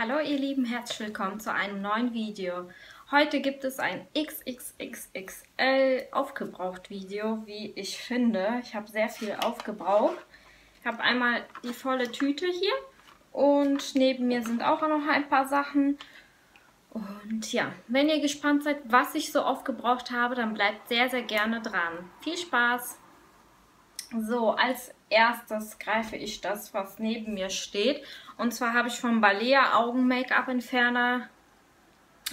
Hallo ihr Lieben, herzlich willkommen zu einem neuen Video. Heute gibt es ein XXXXL aufgebraucht Video, wie ich finde. Ich habe sehr viel aufgebraucht. Ich habe einmal die volle Tüte hier und neben mir sind auch noch ein paar Sachen. Und ja, wenn ihr gespannt seid, was ich so aufgebraucht habe, dann bleibt sehr, sehr gerne dran. Viel Spaß! So, als erstes greife ich das, was neben mir steht. Und zwar habe ich vom Balea Augen-Make-up-Entferner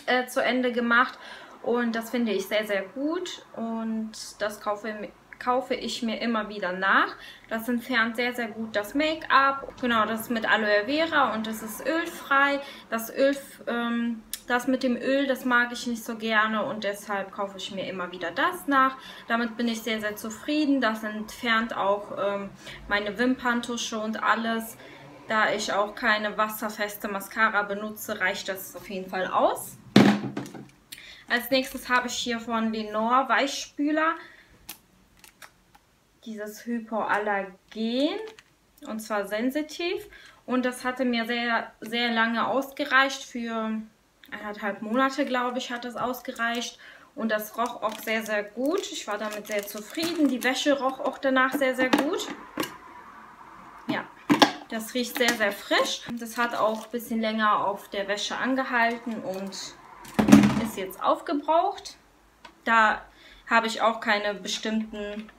äh, zu Ende gemacht. Und das finde ich sehr, sehr gut. Und das kaufe, kaufe ich mir immer wieder nach. Das entfernt sehr, sehr gut das Make-up. Genau, das ist mit Aloe Vera und das ist ölfrei. Das Öl ähm, das mit dem Öl, das mag ich nicht so gerne und deshalb kaufe ich mir immer wieder das nach. Damit bin ich sehr, sehr zufrieden. Das entfernt auch ähm, meine Wimperntusche und alles. Da ich auch keine wasserfeste Mascara benutze, reicht das auf jeden Fall aus. Als nächstes habe ich hier von Lenore Weichspüler dieses Hypoallergen und zwar sensitiv. Und das hatte mir sehr, sehr lange ausgereicht für eineinhalb Monate, glaube ich, hat das ausgereicht. Und das roch auch sehr, sehr gut. Ich war damit sehr zufrieden. Die Wäsche roch auch danach sehr, sehr gut. Ja, das riecht sehr, sehr frisch. Das hat auch ein bisschen länger auf der Wäsche angehalten und ist jetzt aufgebraucht. Da habe ich auch keine bestimmten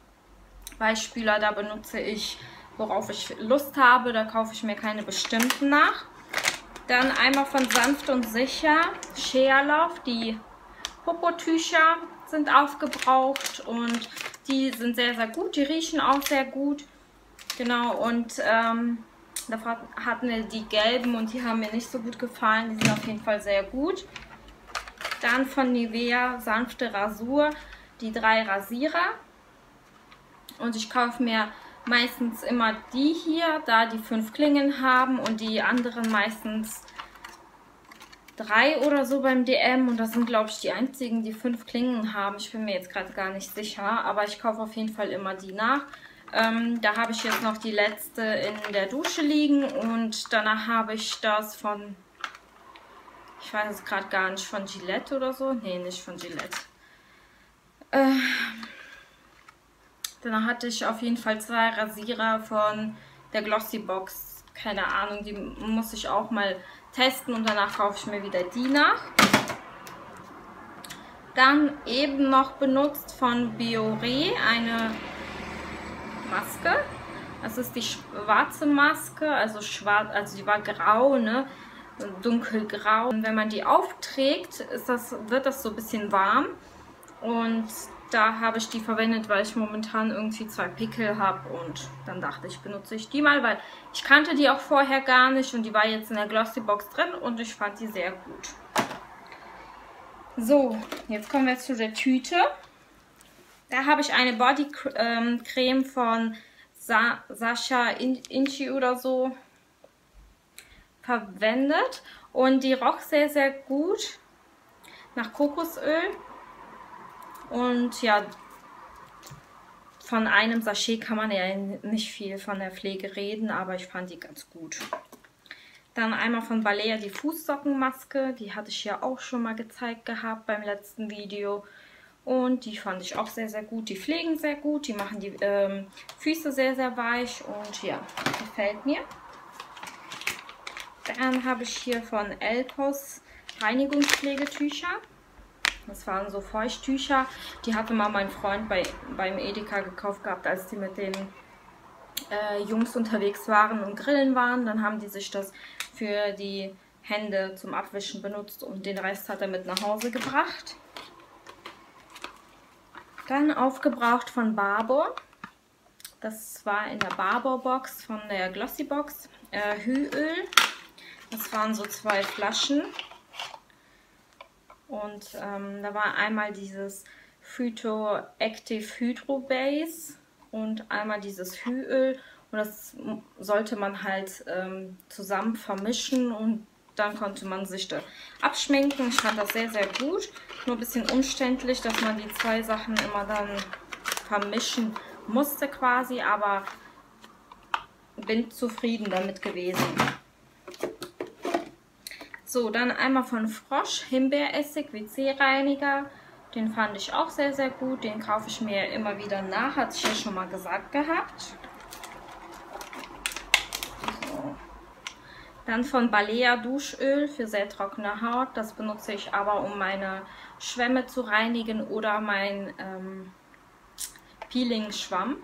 Weichspüler. Da benutze ich, worauf ich Lust habe. Da kaufe ich mir keine bestimmten nach. Dann einmal von Sanft und Sicher, Scherlauf, die Popotücher sind aufgebraucht und die sind sehr, sehr gut. Die riechen auch sehr gut. Genau, und ähm, da hatten wir die gelben und die haben mir nicht so gut gefallen. Die sind auf jeden Fall sehr gut. Dann von Nivea sanfte Rasur, die drei Rasierer. Und ich kaufe mir meistens immer die hier, da die fünf Klingen haben und die anderen meistens drei oder so beim DM und das sind glaube ich die einzigen, die fünf Klingen haben. Ich bin mir jetzt gerade gar nicht sicher, aber ich kaufe auf jeden Fall immer die nach. Ähm, da habe ich jetzt noch die letzte in der Dusche liegen und danach habe ich das von, ich weiß es gerade gar nicht, von Gillette oder so. Nee, nicht von Gillette. Äh, dann hatte ich auf jeden Fall zwei Rasierer von der Glossy Box. Keine Ahnung, die muss ich auch mal testen und danach kaufe ich mir wieder die nach. Dann eben noch benutzt von Biore eine Maske. Das ist die schwarze Maske, also schwarz, also die war grau, ne? dunkelgrau. Und wenn man die aufträgt, ist das, wird das so ein bisschen warm. Und da habe ich die verwendet, weil ich momentan irgendwie zwei Pickel habe und dann dachte ich, benutze ich die mal, weil ich kannte die auch vorher gar nicht und die war jetzt in der Glossy Box drin und ich fand die sehr gut. So, jetzt kommen wir zu der Tüte. Da habe ich eine Bodycreme ähm, von Sa Sascha Inchi oder so verwendet und die roch sehr, sehr gut nach Kokosöl. Und ja, von einem Sachet kann man ja nicht viel von der Pflege reden, aber ich fand die ganz gut. Dann einmal von Balea die Fußsockenmaske. Die hatte ich ja auch schon mal gezeigt gehabt beim letzten Video. Und die fand ich auch sehr, sehr gut. Die pflegen sehr gut. Die machen die ähm, Füße sehr, sehr weich. Und ja, gefällt mir. Dann habe ich hier von Elpos Reinigungspflegetücher. Das waren so Feuchttücher. Die hatte mal mein Freund bei, beim Edeka gekauft gehabt, als die mit den äh, Jungs unterwegs waren und grillen waren. Dann haben die sich das für die Hände zum Abwischen benutzt und den Rest hat er mit nach Hause gebracht. Dann aufgebraucht von Barbour. Das war in der Barbour Box von der Glossy Box. Äh, Hüöl. Das waren so zwei Flaschen. Und ähm, da war einmal dieses Phyto Active Hydro Base und einmal dieses Hüöl. Und das sollte man halt ähm, zusammen vermischen und dann konnte man sich da abschminken. Ich fand das sehr, sehr gut. Nur ein bisschen umständlich, dass man die zwei Sachen immer dann vermischen musste quasi, aber bin zufrieden damit gewesen. So, dann einmal von Frosch Himbeeressig WC-Reiniger. Den fand ich auch sehr, sehr gut. Den kaufe ich mir immer wieder nach. Hatte ich ja schon mal gesagt gehabt. Dann von Balea Duschöl für sehr trockene Haut. Das benutze ich aber, um meine Schwämme zu reinigen oder mein ähm, Peeling-Schwamm.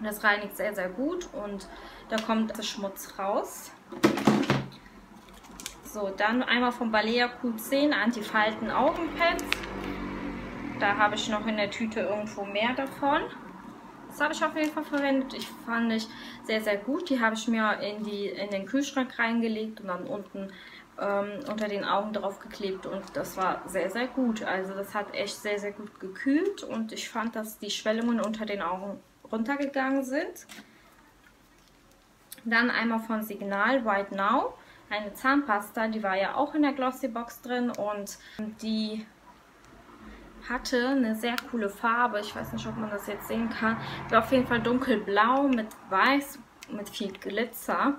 Das reinigt sehr, sehr gut und da kommt der Schmutz raus. So, dann einmal von Balea Q10 Antifalten Augenpads. Da habe ich noch in der Tüte irgendwo mehr davon. Das habe ich auf jeden Fall verwendet. Ich fand ich sehr, sehr gut. Die habe ich mir in, die, in den Kühlschrank reingelegt und dann unten ähm, unter den Augen drauf geklebt. Und das war sehr, sehr gut. Also das hat echt sehr, sehr gut gekühlt. Und ich fand, dass die Schwellungen unter den Augen runtergegangen sind. Dann einmal von Signal White Now. Eine Zahnpasta, die war ja auch in der Glossy Box drin und die hatte eine sehr coole Farbe. Ich weiß nicht, ob man das jetzt sehen kann. Die war auf jeden Fall dunkelblau mit weiß, mit viel Glitzer.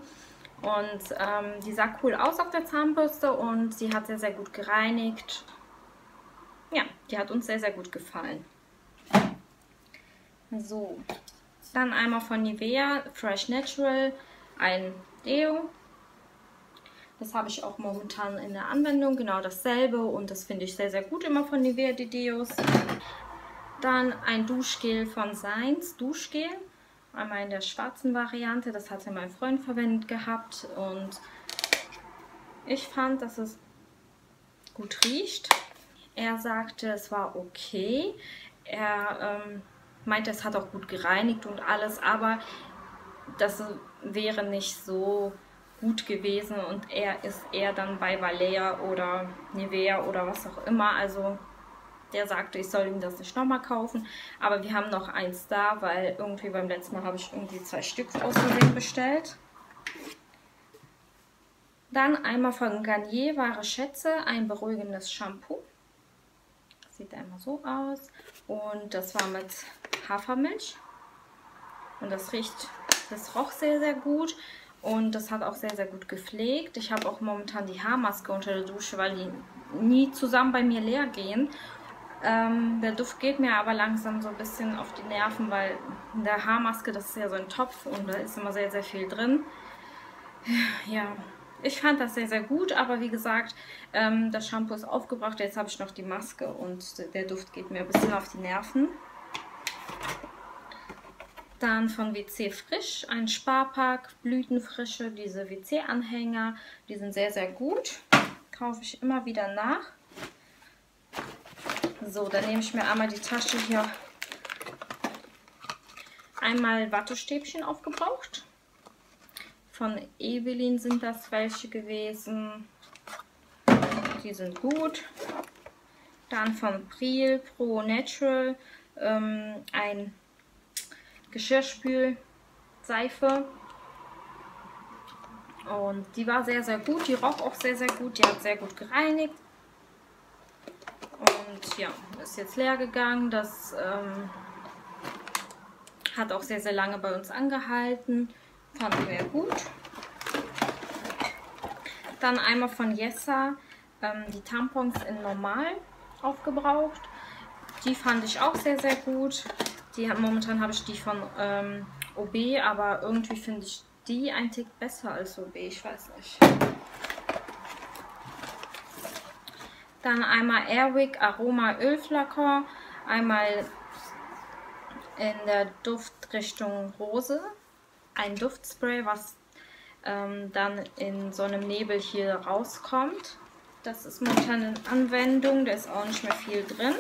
Und ähm, die sah cool aus auf der Zahnbürste und sie hat sehr, sehr gut gereinigt. Ja, die hat uns sehr, sehr gut gefallen. So, dann einmal von Nivea Fresh Natural ein Deo das habe ich auch momentan in der Anwendung, genau dasselbe und das finde ich sehr, sehr gut immer von Nivea die Deos. Dann ein Duschgel von Seins, Duschgel, einmal in der schwarzen Variante, das hatte mein Freund verwendet gehabt und ich fand, dass es gut riecht. Er sagte, es war okay. Er ähm, meinte, es hat auch gut gereinigt und alles, aber das wäre nicht so gut gewesen und er ist eher dann bei Valea oder Nivea oder was auch immer. Also der sagte, ich soll ihm das nicht nochmal kaufen. Aber wir haben noch eins da, weil irgendwie beim letzten Mal habe ich irgendwie zwei Stück aus Versehen bestellt. Dann einmal von Garnier Wahre Schätze, ein beruhigendes Shampoo. Sieht einmal so aus. Und das war mit Hafermilch. Und das riecht, das roch sehr, sehr gut. Und das hat auch sehr, sehr gut gepflegt. Ich habe auch momentan die Haarmaske unter der Dusche, weil die nie zusammen bei mir leer gehen. Ähm, der Duft geht mir aber langsam so ein bisschen auf die Nerven, weil in der Haarmaske, das ist ja so ein Topf und da ist immer sehr, sehr viel drin. Ja, ich fand das sehr, sehr gut, aber wie gesagt, ähm, das Shampoo ist aufgebraucht. Jetzt habe ich noch die Maske und der Duft geht mir ein bisschen auf die Nerven. Dann von WC Frisch ein Sparpack, Blütenfrische, diese WC-Anhänger. Die sind sehr, sehr gut. Kaufe ich immer wieder nach. So, dann nehme ich mir einmal die Tasche hier. Einmal Wattestäbchen aufgebraucht. Von Evelyn sind das welche gewesen. Die sind gut. Dann von Priel Pro Natural ähm, ein Geschirrspülseife. Und die war sehr, sehr gut. Die roch auch sehr, sehr gut. Die hat sehr gut gereinigt. Und ja, ist jetzt leer gegangen. Das ähm, hat auch sehr, sehr lange bei uns angehalten. Fanden wir gut. Dann einmal von Jessa ähm, die Tampons in normal aufgebraucht. Die fand ich auch sehr, sehr gut. Die, momentan habe ich die von ähm, OB, aber irgendwie finde ich die ein Tick besser als OB. Ich weiß nicht. Dann einmal Airwick Aroma Ölflakon. Einmal in der Duftrichtung Rose. Ein Duftspray, was ähm, dann in so einem Nebel hier rauskommt. Das ist momentan in Anwendung, da ist auch nicht mehr viel drin.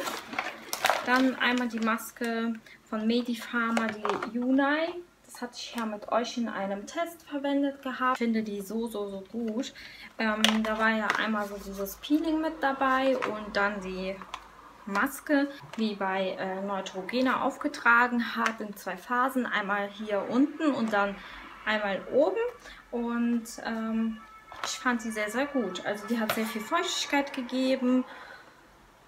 Dann einmal die Maske von Medipharma, die Unai. Das hatte ich ja mit euch in einem Test verwendet gehabt. Ich finde die so, so, so gut. Ähm, da war ja einmal so dieses Peeling mit dabei und dann die Maske, wie bei äh, Neutrogena aufgetragen hat, in zwei Phasen. Einmal hier unten und dann einmal oben. Und ähm, ich fand sie sehr, sehr gut. Also die hat sehr viel Feuchtigkeit gegeben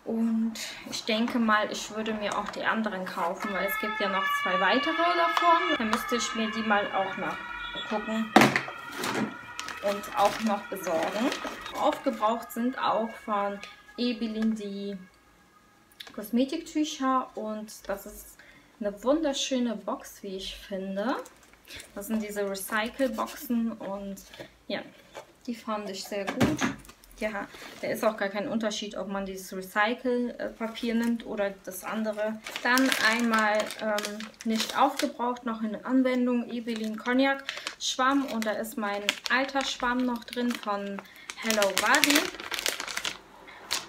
und ich denke mal, ich würde mir auch die anderen kaufen, weil es gibt ja noch zwei weitere davon. Dann müsste ich mir die mal auch noch gucken und auch noch besorgen. aufgebraucht sind auch von Ebelin die Kosmetiktücher und das ist eine wunderschöne Box, wie ich finde. Das sind diese Recycle-Boxen und ja, die fand ich sehr gut. Ja, da ist auch gar kein Unterschied, ob man dieses Recycle-Papier nimmt oder das andere. Dann einmal ähm, nicht aufgebraucht, noch in Anwendung, Ebelin Cognac Schwamm. Und da ist mein alter Schwamm noch drin von Hello Body.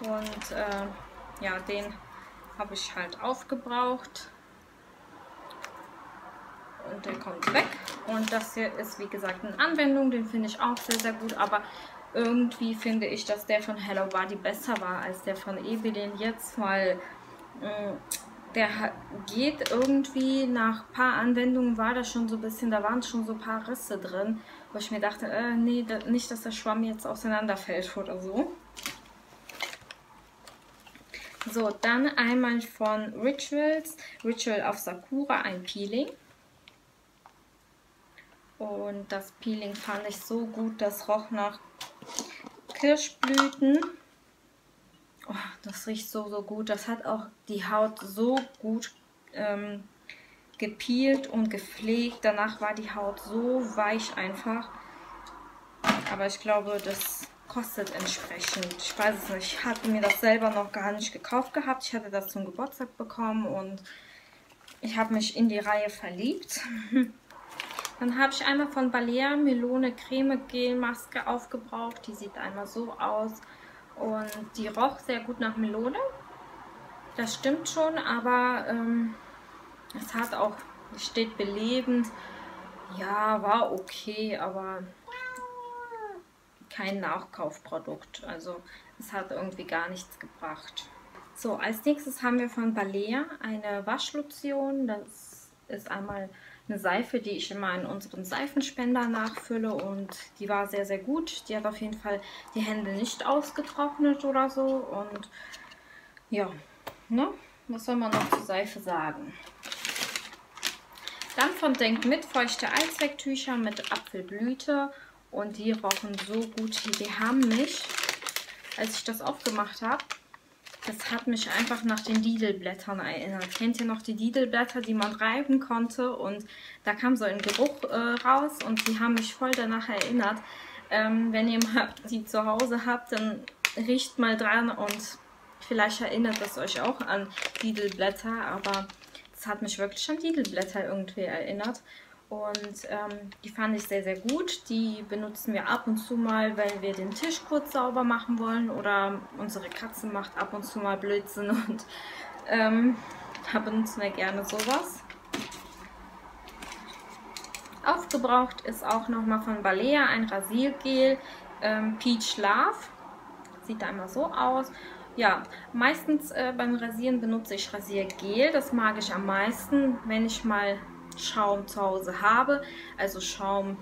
Und äh, ja, den habe ich halt aufgebraucht. Und der kommt weg. Und das hier ist wie gesagt eine Anwendung, den finde ich auch sehr, sehr gut. Aber irgendwie finde ich, dass der von Hello Body besser war als der von Ebelin jetzt, weil äh, der geht irgendwie nach paar Anwendungen war das schon so ein bisschen, da waren schon so ein paar Risse drin, wo ich mir dachte, äh, nee, da, nicht, dass der Schwamm jetzt auseinanderfällt oder so. So, dann einmal von Rituals, Ritual of Sakura, ein Peeling. Und das Peeling fand ich so gut, das roch nach Kirschblüten. Oh, das riecht so, so gut. Das hat auch die Haut so gut ähm, gepielt und gepflegt. Danach war die Haut so weich einfach. Aber ich glaube, das kostet entsprechend. Ich weiß es nicht. Ich hatte mir das selber noch gar nicht gekauft gehabt. Ich hatte das zum Geburtstag bekommen und ich habe mich in die Reihe verliebt. Dann habe ich einmal von Balea Melone Creme Gel Maske aufgebraucht. Die sieht einmal so aus. Und die roch sehr gut nach Melone. Das stimmt schon, aber ähm, es hat auch, steht belebend. Ja, war okay, aber kein Nachkaufprodukt. Also es hat irgendwie gar nichts gebracht. So, als nächstes haben wir von Balea eine Waschlotion. Das ist einmal eine Seife, die ich immer in unseren Seifenspender nachfülle und die war sehr, sehr gut. Die hat auf jeden Fall die Hände nicht ausgetrocknet oder so und ja, ne? Was soll man noch zur Seife sagen? Dann von Denk mit feuchte Allzwecktücher mit Apfelblüte und die rochen so gut. Die haben mich, als ich das aufgemacht habe, das hat mich einfach nach den Didelblättern erinnert. Kennt ihr noch die Didelblätter, die man reiben konnte? Und da kam so ein Geruch äh, raus und die haben mich voll danach erinnert. Ähm, wenn ihr mal die zu Hause habt, dann riecht mal dran und vielleicht erinnert das euch auch an Didelblätter. Aber es hat mich wirklich an Didelblätter irgendwie erinnert. Und ähm, die fand ich sehr, sehr gut. Die benutzen wir ab und zu mal, wenn wir den Tisch kurz sauber machen wollen. Oder unsere Katze macht ab und zu mal Blödsinn und ähm, da benutzen wir gerne sowas. Aufgebraucht ist auch nochmal von Balea ein Rasiergel ähm, Peach Love. Sieht da immer so aus. Ja, meistens äh, beim Rasieren benutze ich Rasiergel. Das mag ich am meisten, wenn ich mal Schaum zu Hause habe, also Schaum,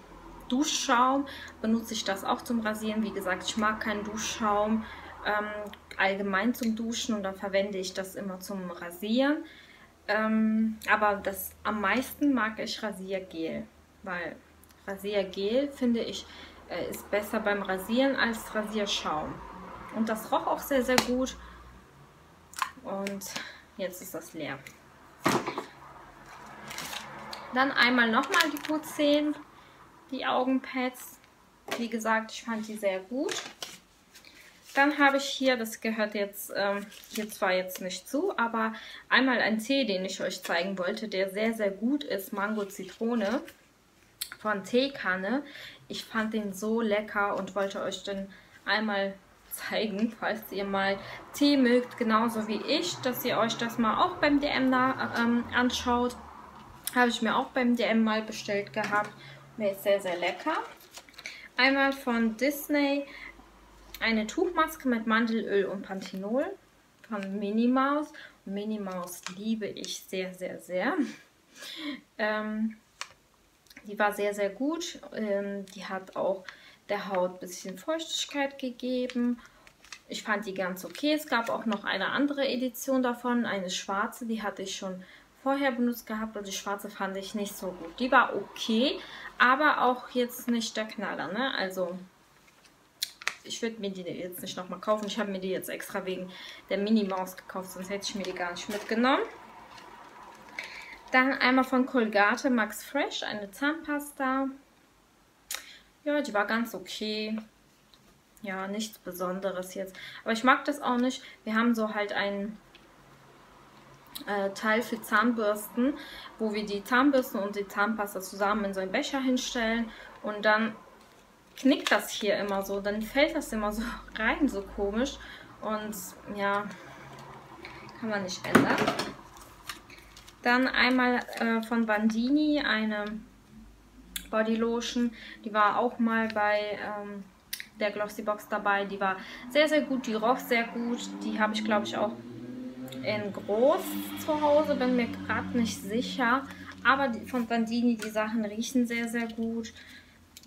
Duschschaum, benutze ich das auch zum Rasieren. Wie gesagt, ich mag keinen Duschschaum ähm, allgemein zum Duschen und dann verwende ich das immer zum Rasieren. Ähm, aber das am meisten mag ich Rasiergel, weil Rasiergel finde ich äh, ist besser beim Rasieren als Rasierschaum. Und das roch auch sehr, sehr gut. Und jetzt ist das leer. Dann einmal nochmal die Q10, die Augenpads. Wie gesagt, ich fand die sehr gut. Dann habe ich hier, das gehört jetzt ähm, hier zwar jetzt nicht zu, aber einmal ein Tee, den ich euch zeigen wollte, der sehr, sehr gut ist. Mango Zitrone von Teekanne. Ich fand den so lecker und wollte euch den einmal zeigen, falls ihr mal Tee mögt, genauso wie ich, dass ihr euch das mal auch beim DM da, ähm, anschaut. Habe ich mir auch beim DM mal bestellt gehabt. Der ist sehr, sehr lecker. Einmal von Disney eine Tuchmaske mit Mandelöl und Panthenol von Minnie Maus. Minnie Maus liebe ich sehr, sehr, sehr. Ähm, die war sehr, sehr gut. Ähm, die hat auch der Haut ein bisschen Feuchtigkeit gegeben. Ich fand die ganz okay. Es gab auch noch eine andere Edition davon, eine schwarze, die hatte ich schon vorher benutzt gehabt und die schwarze fand ich nicht so gut. Die war okay, aber auch jetzt nicht der Knaller, ne? Also ich würde mir die jetzt nicht nochmal kaufen. Ich habe mir die jetzt extra wegen der Minnie Maus gekauft, sonst hätte ich mir die gar nicht mitgenommen. Dann einmal von Colgate Max Fresh, eine Zahnpasta. Ja, die war ganz okay. Ja, nichts Besonderes jetzt. Aber ich mag das auch nicht. Wir haben so halt einen Teil für Zahnbürsten, wo wir die Zahnbürsten und die Zahnpasta zusammen in so einen Becher hinstellen und dann knickt das hier immer so, dann fällt das immer so rein, so komisch und ja, kann man nicht ändern. Dann einmal äh, von Bandini eine Body Lotion, die war auch mal bei ähm, der Glossy Box dabei, die war sehr, sehr gut, die roch sehr gut, die habe ich glaube ich auch in groß zu Hause, bin mir gerade nicht sicher. Aber die, von Bandini, die Sachen riechen sehr, sehr gut.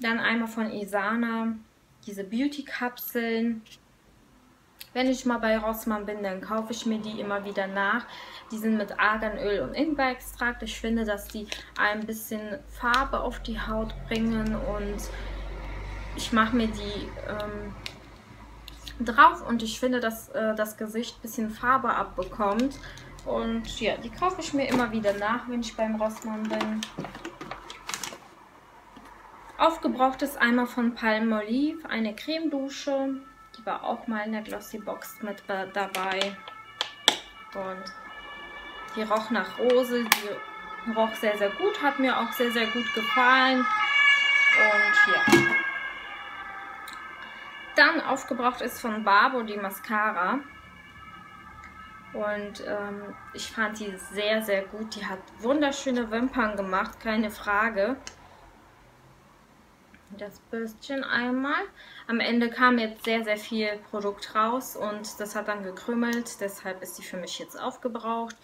Dann einmal von Isana, diese Beauty-Kapseln. Wenn ich mal bei Rossmann bin, dann kaufe ich mir die immer wieder nach. Die sind mit Arganöl und Ingwer-Extrakt. Ich finde, dass die ein bisschen Farbe auf die Haut bringen und ich mache mir die ähm, drauf und ich finde, dass äh, das Gesicht ein bisschen Farbe abbekommt. Und ja, die kaufe ich mir immer wieder nach, wenn ich beim Rossmann bin. Ist einmal von Palmolive eine Cremedusche. Die war auch mal in der Glossy Box mit dabei. Und die roch nach Rose. Die roch sehr, sehr gut. Hat mir auch sehr, sehr gut gefallen. Und ja. Dann aufgebraucht ist von Barbo die Mascara. Und ähm, ich fand die sehr, sehr gut. Die hat wunderschöne Wimpern gemacht, keine Frage. Das Bürstchen einmal. Am Ende kam jetzt sehr, sehr viel Produkt raus und das hat dann gekrümmelt. Deshalb ist die für mich jetzt aufgebraucht.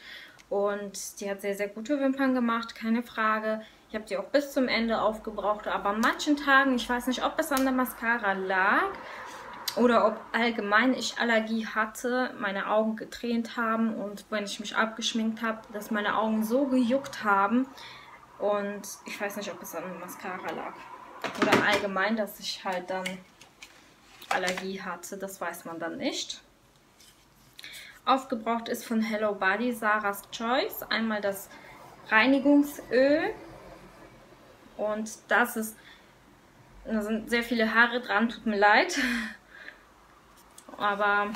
Und die hat sehr, sehr gute Wimpern gemacht, keine Frage. Ich habe die auch bis zum Ende aufgebraucht, aber an manchen Tagen, ich weiß nicht, ob es an der Mascara lag oder ob allgemein ich Allergie hatte, meine Augen getränt haben und wenn ich mich abgeschminkt habe, dass meine Augen so gejuckt haben und ich weiß nicht, ob es an der Mascara lag oder allgemein, dass ich halt dann Allergie hatte, das weiß man dann nicht. Aufgebraucht ist von Hello Body Sarah's Choice einmal das Reinigungsöl und das ist, da sind sehr viele Haare dran, tut mir leid. Aber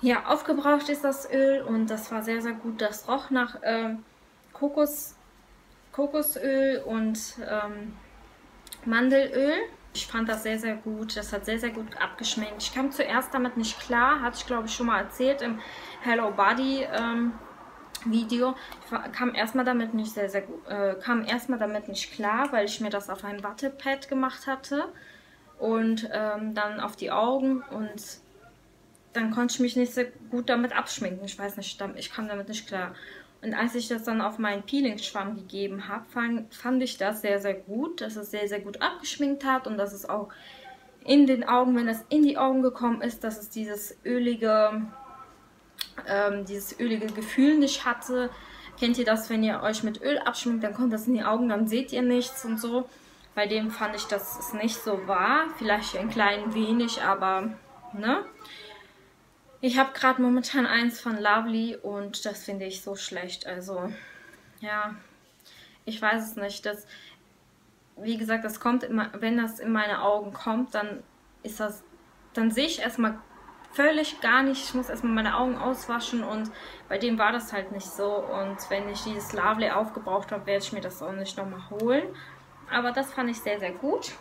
ja, aufgebraucht ist das Öl und das war sehr, sehr gut. Das roch nach äh, Kokos, Kokosöl und ähm, Mandelöl. Ich fand das sehr, sehr gut. Das hat sehr, sehr gut abgeschminkt. Ich kam zuerst damit nicht klar. Hatte ich, glaube ich, schon mal erzählt im Hello Body ähm, Video. Ich kam erstmal damit nicht sehr, sehr gut, äh, kam erstmal damit nicht klar, weil ich mir das auf ein Wattepad gemacht hatte und ähm, dann auf die Augen und dann konnte ich mich nicht sehr gut damit abschminken. Ich weiß nicht, ich kam damit nicht klar. Und als ich das dann auf meinen Peeling-Schwamm gegeben habe, fand, fand ich das sehr, sehr gut, dass es sehr, sehr gut abgeschminkt hat und dass es auch in den Augen, wenn es in die Augen gekommen ist, dass es dieses ölige ähm, dieses ölige Gefühl nicht hatte. Kennt ihr das, wenn ihr euch mit Öl abschminkt, dann kommt das in die Augen, dann seht ihr nichts und so. Bei dem fand ich, dass es nicht so war. Vielleicht ein klein wenig, aber ne? Ich habe gerade momentan eins von Lovely und das finde ich so schlecht. Also, ja, ich weiß es nicht. Das, wie gesagt, das kommt immer, wenn das in meine Augen kommt, dann ist das, dann sehe ich erstmal völlig gar nicht. Ich muss erstmal meine Augen auswaschen und bei dem war das halt nicht so. Und wenn ich dieses Lovely aufgebraucht habe, werde ich mir das auch nicht nochmal holen. Aber das fand ich sehr, sehr gut.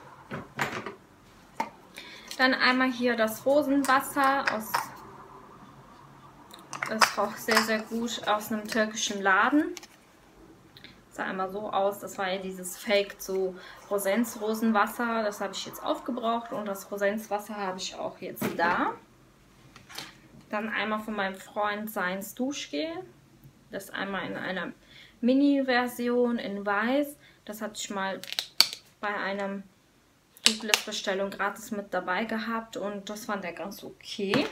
Dann einmal hier das Rosenwasser aus das roch sehr, sehr gut aus einem türkischen Laden. Sah einmal so aus. Das war ja dieses Fake zu Rosens Rosenwasser. Das habe ich jetzt aufgebraucht und das Rosens Wasser habe ich auch jetzt da. Dann einmal von meinem Freund Seins Duschgel. Das einmal in einer Mini-Version in weiß. Das hatte ich mal bei einem Douglas-Bestellung gratis mit dabei gehabt und das fand er ganz okay.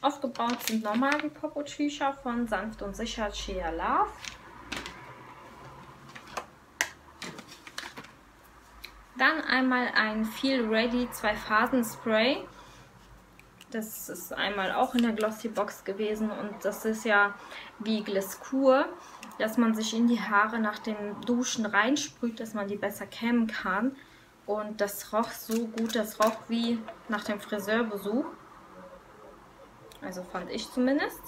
Aufgebaut sind nochmal die Popo-Tücher von Sanft und Sicher Shea Love. Dann einmal ein Feel Ready 2 Phasen Spray. Das ist einmal auch in der Glossy Box gewesen und das ist ja wie Gliskur, dass man sich in die Haare nach dem Duschen reinsprüht, dass man die besser kämmen kann. Und das roch so gut, das roch wie nach dem Friseurbesuch. Also fand ich zumindest.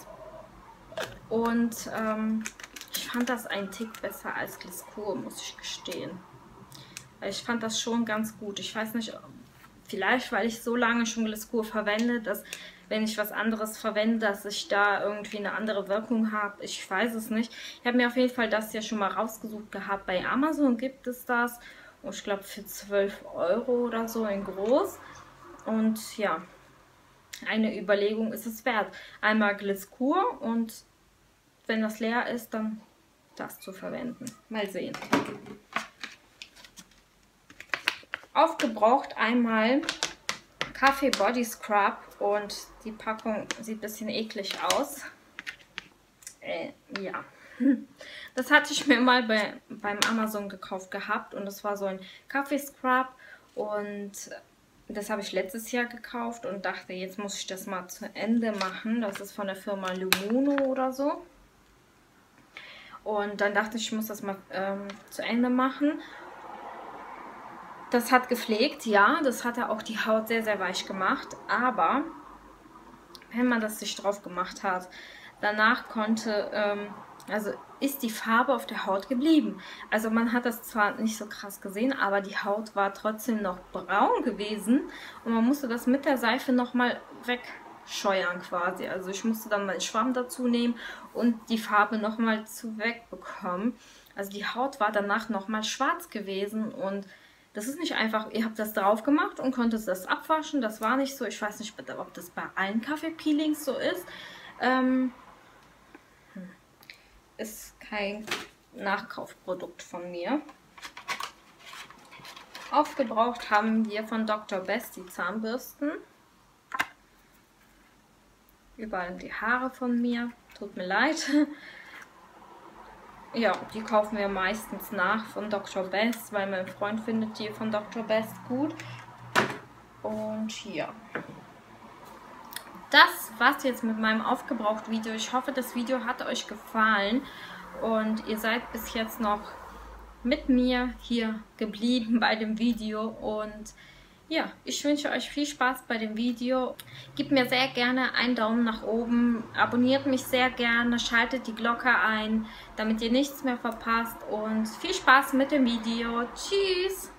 Und ähm, ich fand das ein Tick besser als Gliskur, muss ich gestehen. Ich fand das schon ganz gut. Ich weiß nicht, vielleicht weil ich so lange schon Gliskur verwende, dass wenn ich was anderes verwende, dass ich da irgendwie eine andere Wirkung habe. Ich weiß es nicht. Ich habe mir auf jeden Fall das ja schon mal rausgesucht gehabt. Bei Amazon gibt es das. Und ich glaube für 12 Euro oder so in groß. Und ja, eine Überlegung ist es wert. Einmal Gliskur und wenn das leer ist, dann das zu verwenden. Mal sehen. Aufgebraucht einmal Kaffee Body Scrub und die Packung sieht ein bisschen eklig aus. Äh, ja. Das hatte ich mir mal bei, beim Amazon gekauft gehabt und das war so ein Kaffee Scrub und das habe ich letztes Jahr gekauft und dachte, jetzt muss ich das mal zu Ende machen. Das ist von der Firma Lumuno oder so. Und dann dachte ich, ich muss das mal ähm, zu Ende machen. Das hat gepflegt, ja, das hat auch die Haut sehr, sehr weich gemacht. Aber wenn man das sich drauf gemacht hat, danach konnte, ähm, also ist die Farbe auf der Haut geblieben. Also man hat das zwar nicht so krass gesehen, aber die Haut war trotzdem noch braun gewesen und man musste das mit der Seife nochmal wegscheuern quasi. Also ich musste dann meinen Schwamm dazu nehmen und die Farbe nochmal zu wegbekommen. Also die Haut war danach nochmal schwarz gewesen und das ist nicht einfach, ihr habt das drauf gemacht und konntet das abwaschen. Das war nicht so. Ich weiß nicht, ob das bei allen Kaffeepeelings so ist. Ähm, hm, ist kein Nachkaufprodukt von mir. Aufgebraucht haben wir von Dr. Best die Zahnbürsten. Überall die Haare von mir. Tut mir leid. Ja, die kaufen wir meistens nach von Dr. Best, weil mein Freund findet die von Dr. Best gut. Und ja. Das war's jetzt mit meinem aufgebraucht Video. Ich hoffe, das Video hat euch gefallen und ihr seid bis jetzt noch mit mir hier geblieben bei dem Video und ja, ich wünsche euch viel Spaß bei dem Video. Gebt mir sehr gerne einen Daumen nach oben, abonniert mich sehr gerne, schaltet die Glocke ein, damit ihr nichts mehr verpasst und viel Spaß mit dem Video. Tschüss!